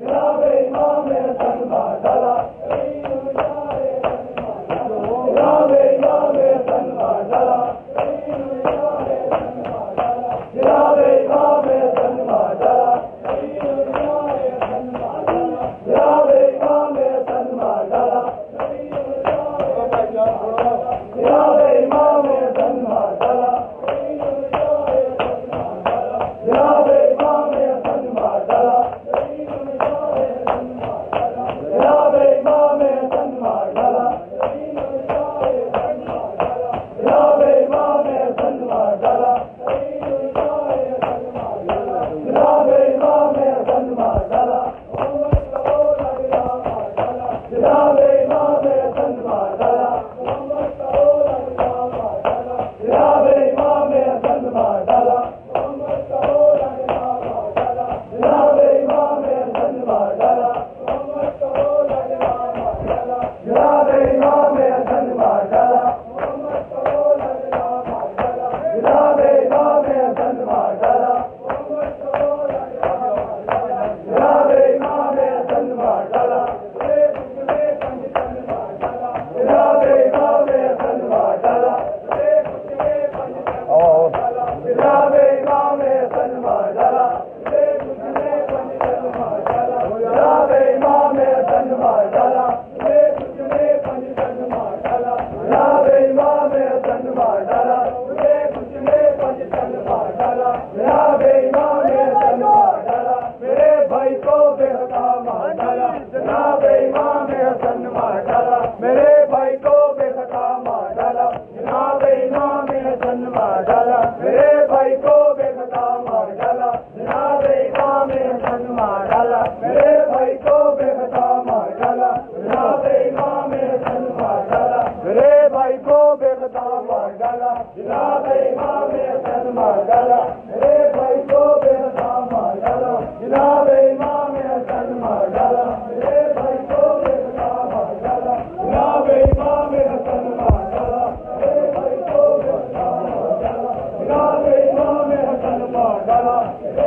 Grave Mame Sangha Dala डा रे भाई तोला हिा